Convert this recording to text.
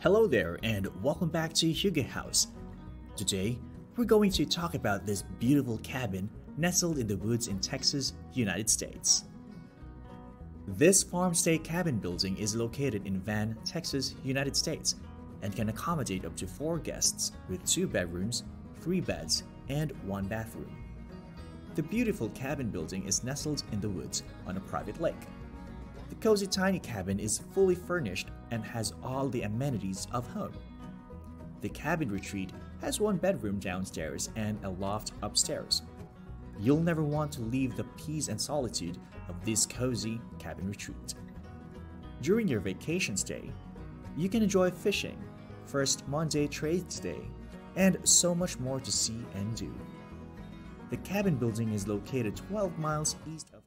Hello there and welcome back to Hygge Houze. Today, we're going to talk about this beautiful cabin nestled in the woods in Texas, United States. This farmstay cabin building is located in Van, Texas, United States and can accommodate up to 4 guests with 2 bedrooms, 3 beds, and 1 bathroom. The beautiful cabin building is nestled in the woods on a private lake. The cozy tiny cabin is fully furnished and has all the amenities of home. The cabin retreat has one bedroom downstairs and a loft upstairs. You'll never want to leave the peace and solitude of this cozy cabin retreat. During your vacation stay, you can enjoy fishing, First Monday Trades Day, and so much more to see and do. The cabin building is located 12 miles east of